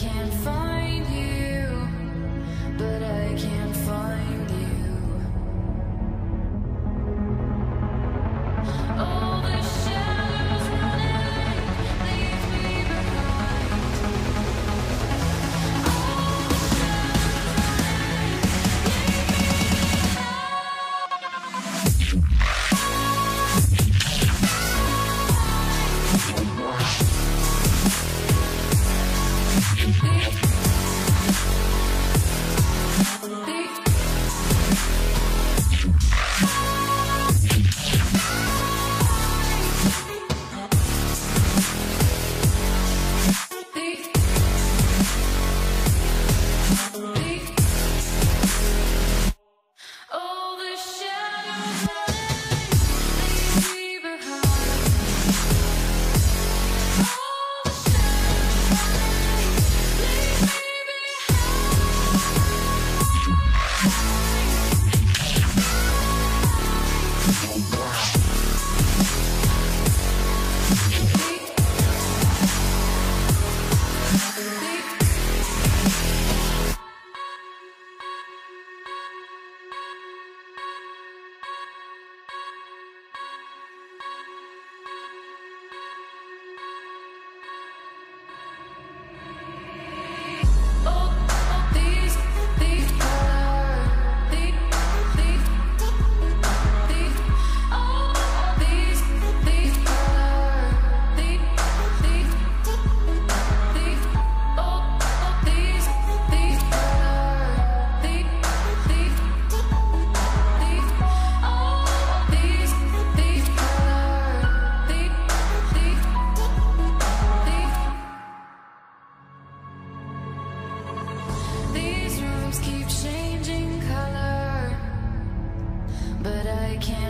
can't find can't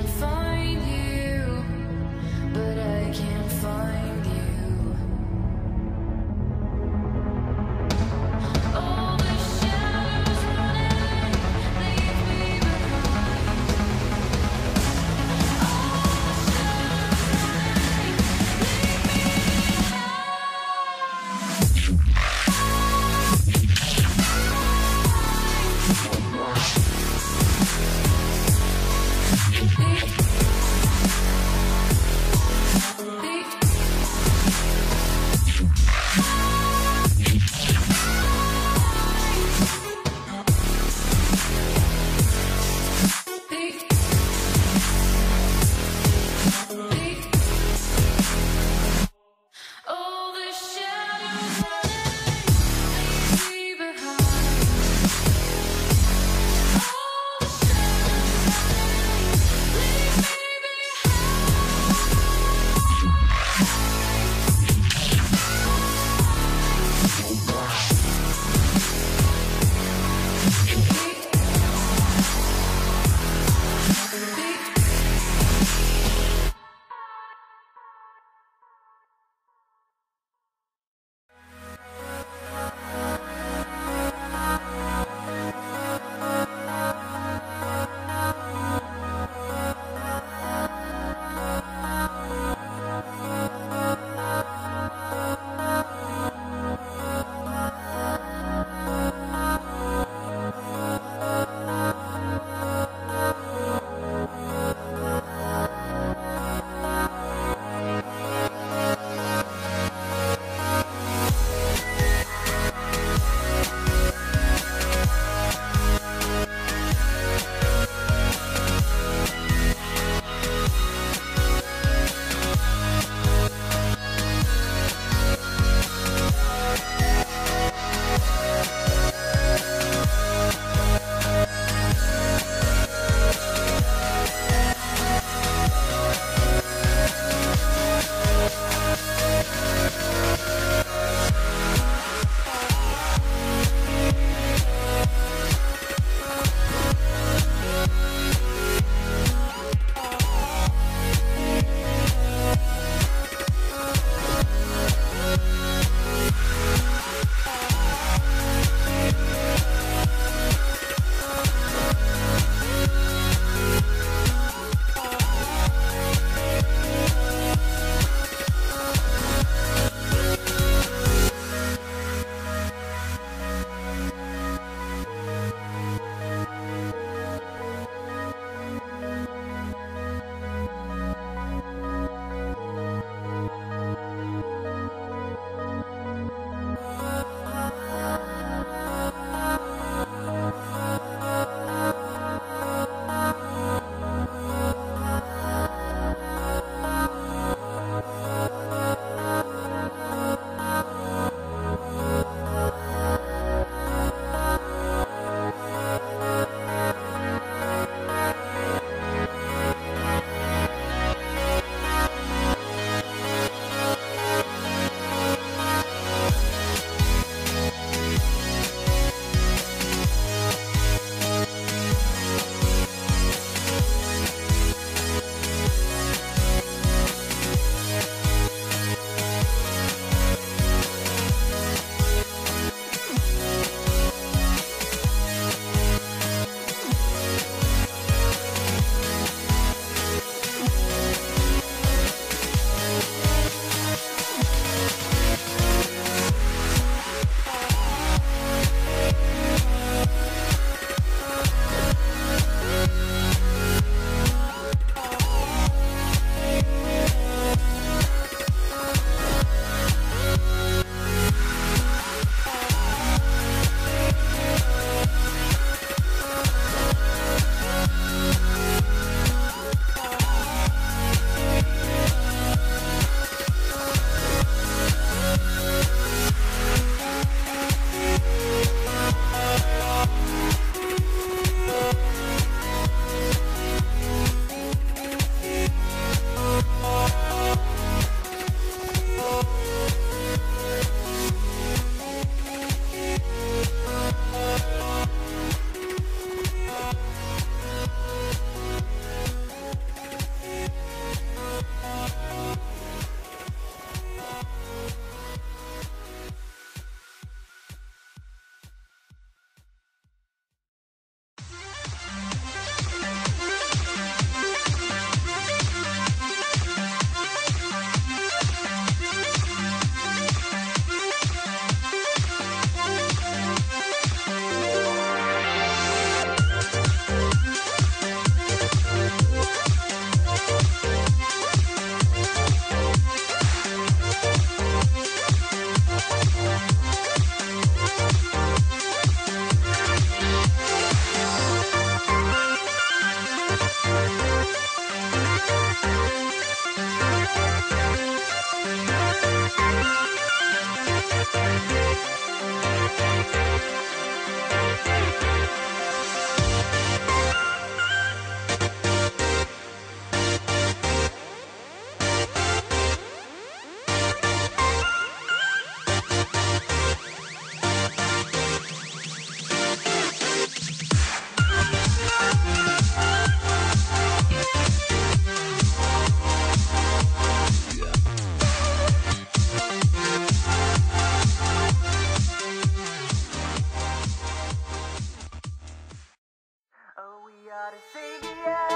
gotta say yeah.